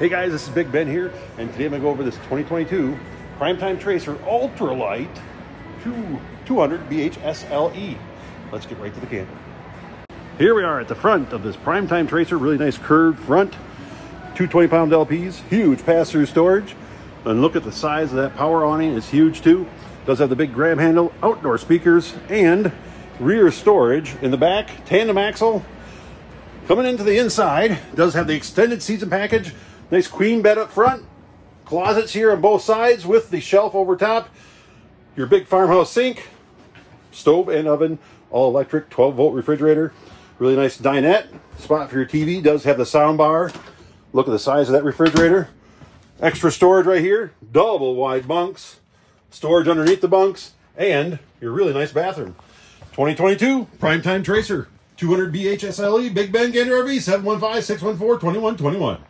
Hey guys, this is Big Ben here, and today I'm to go over this 2022 Primetime Tracer Ultra Lite 200 BHSLE. Let's get right to the camera. Here we are at the front of this Primetime Tracer, really nice curved front, two 20 pound LPs, huge pass-through storage, and look at the size of that power awning, it's huge too. Does have the big grab handle, outdoor speakers, and rear storage in the back, tandem axle. Coming into the inside, does have the extended season package, Nice queen bed up front. Closets here on both sides with the shelf over top. Your big farmhouse sink, stove and oven, all electric, 12 volt refrigerator. Really nice dinette. Spot for your TV. Does have the sound bar. Look at the size of that refrigerator. Extra storage right here. Double wide bunks. Storage underneath the bunks. And your really nice bathroom. 2022 Primetime Tracer. 200 BHSLE, Big Ben Gander RV, 715 614 2121.